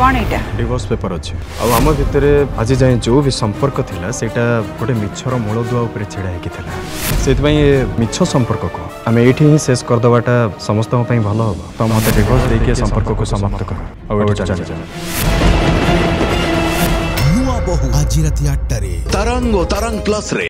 কোন এটা divorce paper আছে আর আমার ভিতরে আজি যাই যে বি সম্পর্ক লা সেটা গোটে মিছর মূলদুয়া উপরে ছেড়া হইকি লা সেইপাই এ মিছ সম্পর্ক কো আমি এইটি হি শেষ করদেবাটা সমস্ত ভালো হব তো মতো ডিভোর্স দিয়ে সম্পর্ক সমাপ্ত কর বহু আজি রাতি আটটায় তারঙ্গ রে